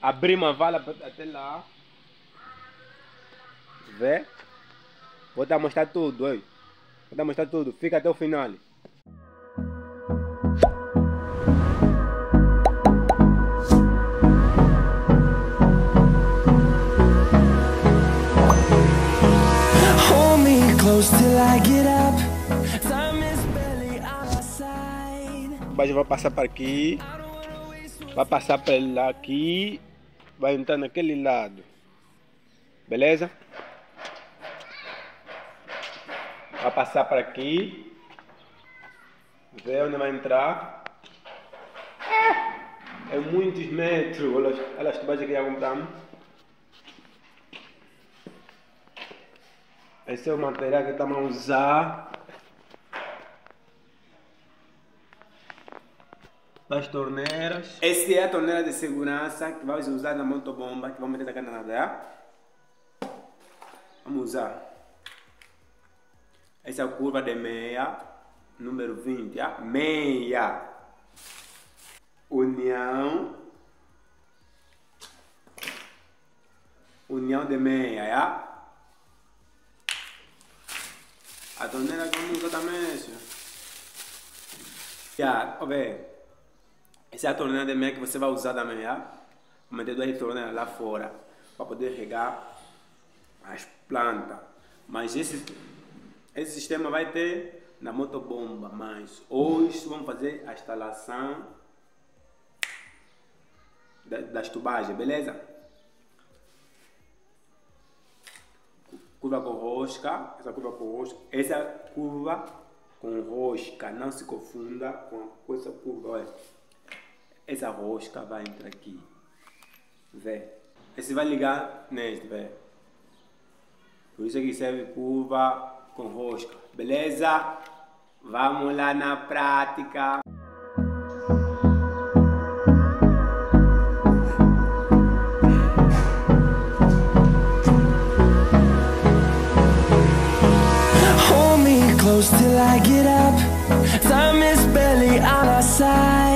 Abrir uma vala até lá. Vê? Vou te mostrar tudo, oi. Vou te mostrar tudo. Fica até o final. Hold me close till I get up. Time is barely on our side. Mas vai passar para aqui. Vai passar pela aqui. Vai entrar naquele lado. Beleza? Vai passar para aqui. Vê onde vai entrar. É muitos metros. Olha, olha as tubagens que já compramos. Esse é o material que estamos a usar. Das torneiras. Essa é a torneira de segurança que vamos usar na motobomba, que vamos meter aqui na nada. Vamos usar. Essa é a curva de meia, número 20, ah? meia, união, união de meia, ah? A torneira que vamos usar também, senhor. Já, ó, ver. Essa é a torneira de meia que você vai usar também, já? Vou meter duas torneiras lá fora para poder regar as plantas. Mas esse, esse sistema vai ter na motobomba, mas hoje vamos fazer a instalação da- das tubagens, beleza? Curva com rosca, essa curva com rosca, essa curva com rosca, não se confunda com essa curva, olha. Essa rosca vai entrar aqui. Vê. Esse vai ligar neste, vê. Por isso que serve curva com rosca. Beleza? Vamos lá na prática. Hold me close till I get up. Time is barely on our side.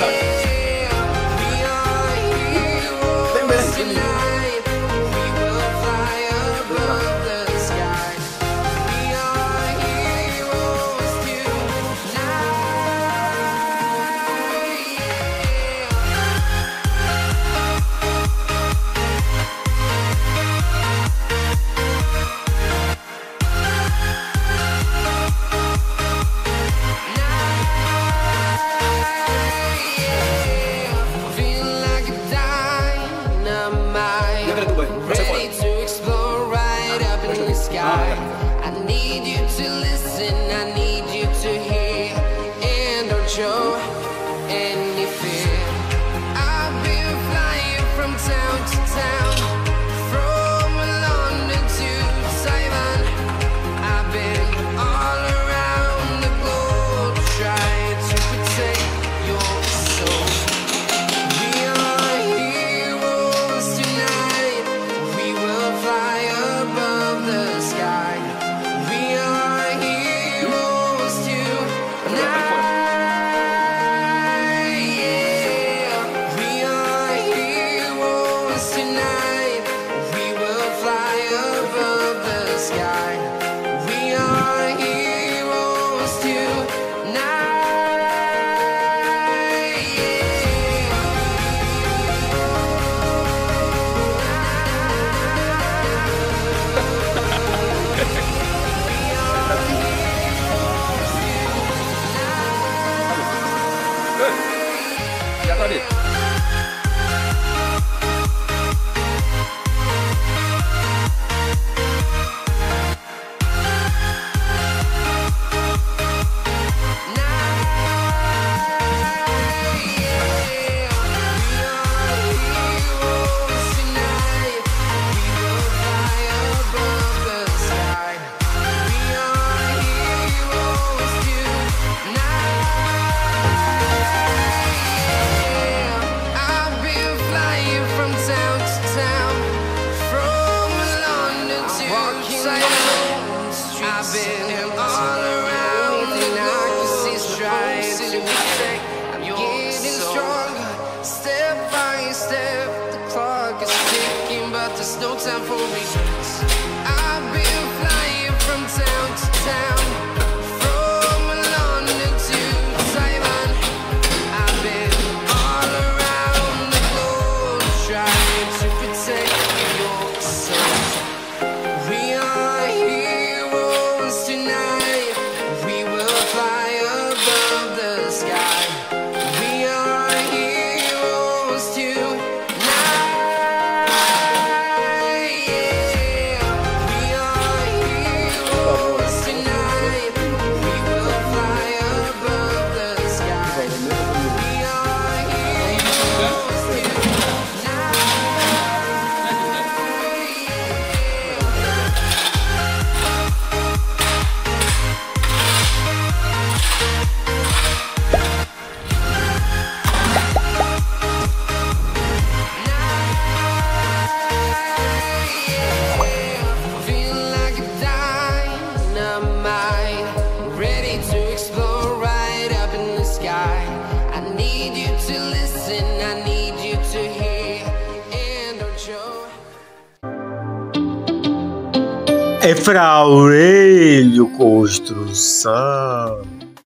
はい need you to listen. time for me. é Fraurelio Construção.